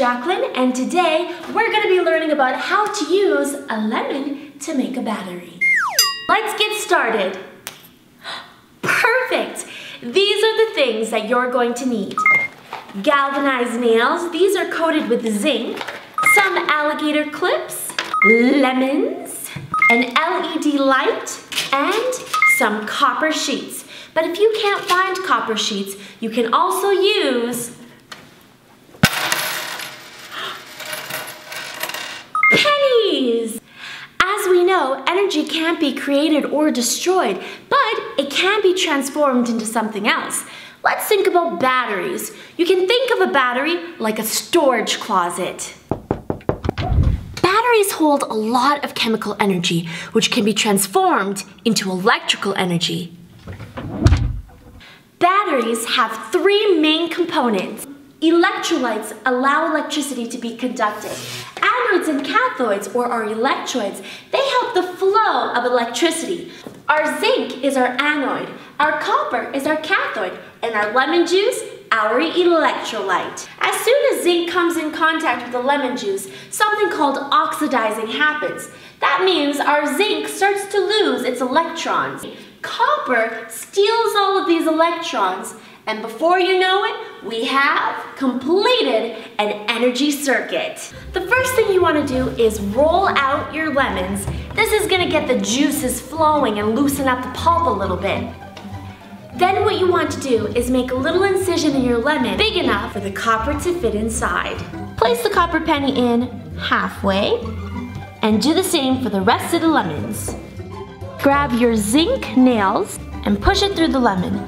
Jacqueline, and today we're going to be learning about how to use a lemon to make a battery. Let's get started. Perfect! These are the things that you're going to need. Galvanized nails, these are coated with zinc, some alligator clips, lemons, an LED light, and some copper sheets. But if you can't find copper sheets, you can also use pennies. As we know, energy can't be created or destroyed, but it can be transformed into something else. Let's think about batteries. You can think of a battery like a storage closet. Batteries hold a lot of chemical energy, which can be transformed into electrical energy. Batteries have three main components. Electrolytes allow electricity to be conducted. Anodes and cathodes, or our electrodes, they help the flow of electricity. Our zinc is our anode, our copper is our cathode, and our lemon juice, our electrolyte. As soon as zinc comes in contact with the lemon juice, something called oxidizing happens. That means our zinc starts to lose its electrons. Copper steals all of these electrons and before you know it, we have completed an energy circuit. The first thing you wanna do is roll out your lemons. This is gonna get the juices flowing and loosen up the pulp a little bit. Then what you want to do is make a little incision in your lemon big enough for the copper to fit inside. Place the copper penny in halfway and do the same for the rest of the lemons. Grab your zinc nails and push it through the lemon.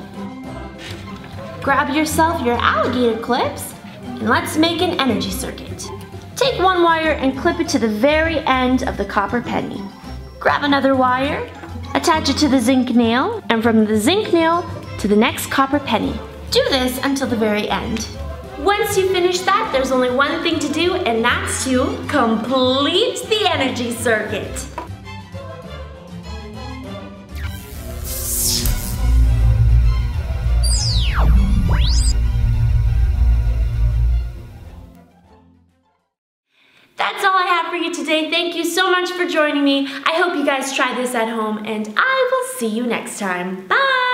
Grab yourself your alligator clips and let's make an energy circuit. Take one wire and clip it to the very end of the copper penny. Grab another wire, attach it to the zinc nail, and from the zinc nail to the next copper penny. Do this until the very end. Once you finish that, there's only one thing to do, and that's to complete the energy circuit. Today. Thank you so much for joining me. I hope you guys try this at home and I will see you next time. Bye!